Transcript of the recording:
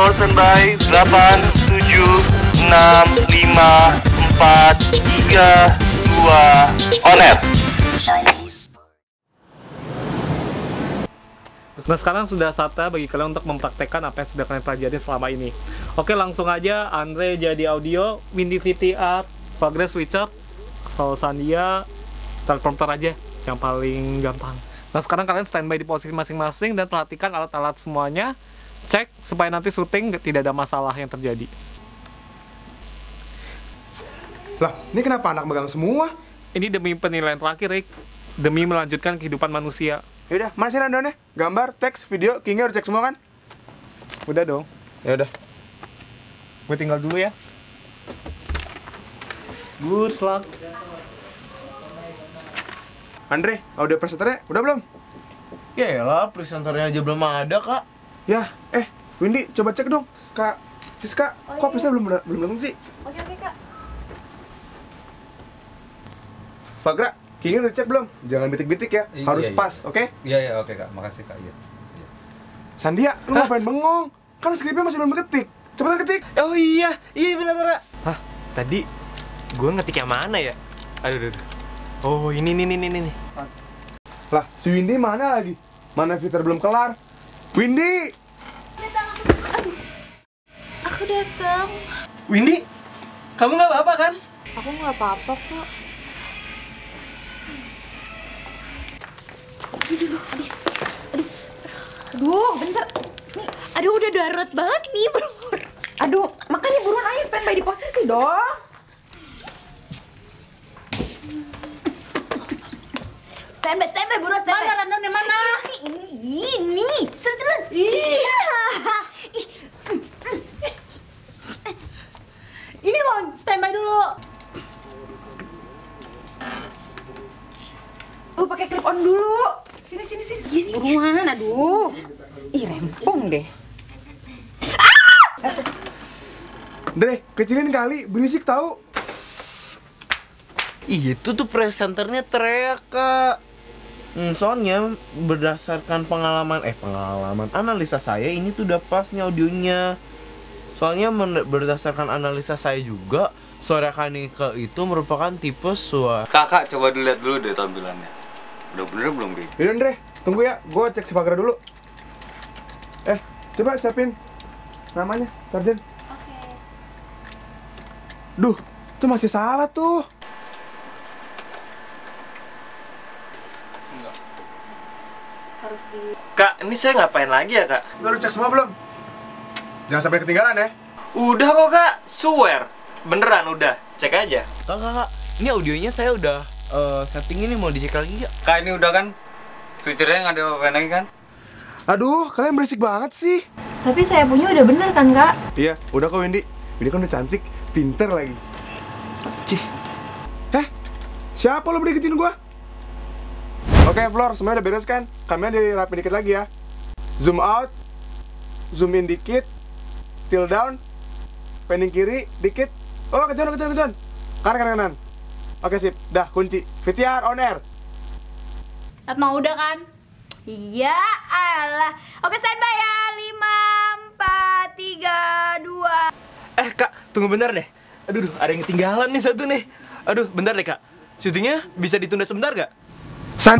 floor standby 8, 7, 6, 5, 4, 3, 2, on air Nah sekarang sudah saatnya bagi kalian untuk mempraktekkan apa yang sudah kalian pelajari selama ini. Oke langsung aja Andre jadi audio, Windy VTR, Progress Switcher, Soul Sandia, teleprompter aja yang paling gampang. Nah sekarang kalian standby di posisi masing-masing dan perhatikan alat-alat semuanya. Cek supaya nanti syuting tidak ada masalah yang terjadi. Lah, ini kenapa anak megang semua? Ini demi penilaian terakhir, Rick. Demi melanjutkan kehidupan manusia. Yaudah, mana sih rundownnya? Gambar, teks, video, Kingnya udah cek semua kan? Udah dong. Ya udah. Gue tinggal dulu ya. Good luck. Andre, audio presenternya udah belum? Ya lah, presenternya aja belum ada, Kak. Ya, eh, Windy, coba cek dong. Kak, Siska, kok presenternya belum belum datang sih? Oke oke kak. Fagra, Kingnya udah cek belum? Jangan bitik-bitik ya, Iya, harus iya. pas, oke? Iya iya oke kak, makasih kak. Iya. Sandia, lu ngapain bengong? Kan skripnya masih belum ketik. Cepetan ketik. Oh iya, iya benar benar. Hah, tadi gue ngetik yang mana ya? Aduh, aduh, aduh. Oh, ini nih, nih, nih, nih. Lah, si Windy mana lagi? Mana Fitur belum kelar? Windy! Datang. Windy, kamu nggak apa-apa kan? Aku nggak apa-apa kok. Aduh, aduh, aduh, aduh, bentar. Nih, aduh udah darurat banget nih, bro. Aduh, makanya buruan aja standby di posisi dong. Standby, standby, buruan standby. Mana rundownnya mana? Ini, ini, ini. Cepetan, cepetan. Iya. Ih, Ini mau standby dulu. Lu pakai clip on dulu. Sini sini sini. Gini. Buruan, aduh. Ih, rempong deh. Dre, kecilin kali, berisik tahu. Itu tuh presenternya teriak, Kak. Hmm, soalnya berdasarkan pengalaman eh pengalaman analisa saya ini tuh udah pas nih audionya. Soalnya berdasarkan analisa saya juga suara Kanika itu merupakan tipe suara Kakak coba dilihat dulu deh tampilannya. Udah bener belum kayak gitu? Yaudah Dre, tunggu ya, gue cek si Fagra dulu. Eh, coba siapin namanya, Sarjan. Duh, itu masih salah tuh. Kak, ini saya ngapain lagi ya, Kak? Udah cek semua belum? Jangan sampai ketinggalan ya. Udah kok, Kak. Swear. Beneran udah. Cek aja. Kak, kak, kak, ini audionya saya udah eh, setting ini mau dicek lagi ya? Kak ini udah kan? Switchernya nggak ada apa-apain lagi kan? Aduh, kalian berisik banget sih. Tapi saya punya udah bener kan, Kak? Iya, udah kok Windy. Windy kan udah cantik, pinter lagi. Cih. Eh, siapa lo berdeketin gua? Oke, Flor, semuanya udah beres kan? Kamera dirapin dikit lagi ya. Zoom out, zoom in dikit, tilt down, pending kiri, dikit. Oh, kejon, kejon, kejon. Kanan, kanan, kanan. Oke, sip. Dah, kunci. VTR on air. Atma udah kan? Iya, alah. Oke, standby ya. 5, 4, 3, 2. Eh, Kak, tunggu bentar deh. Aduh, duh, ada yang ketinggalan nih satu nih. Aduh, bentar deh, Kak. Syutingnya bisa ditunda sebentar gak? San.